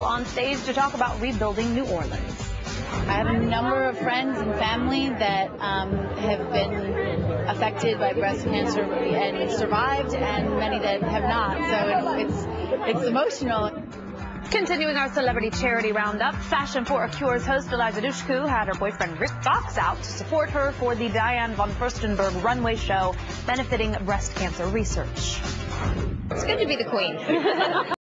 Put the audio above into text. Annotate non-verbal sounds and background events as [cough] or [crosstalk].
on stage to talk about rebuilding New Orleans. I have a number of friends and family that um, have been affected by breast cancer and survived, and many that have not. So it's it's, it's emotional. Continuing our celebrity charity roundup, Fashion for a Cure's host Eliza Dushku had her boyfriend Rick Fox out to support her for the Diane von Furstenberg runway show benefiting breast cancer research. It's good to be the queen. [laughs]